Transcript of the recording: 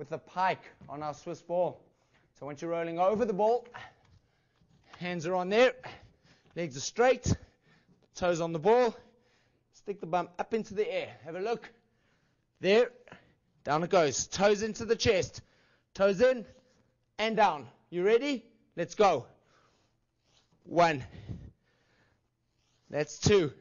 with the pike on our Swiss ball. So once you're rolling over the ball, hands are on there, legs are straight, toes on the ball, stick the bum up into the air. Have a look. There, down it goes. Toes into the chest, toes in and down. You ready? Let's go. One. That's two.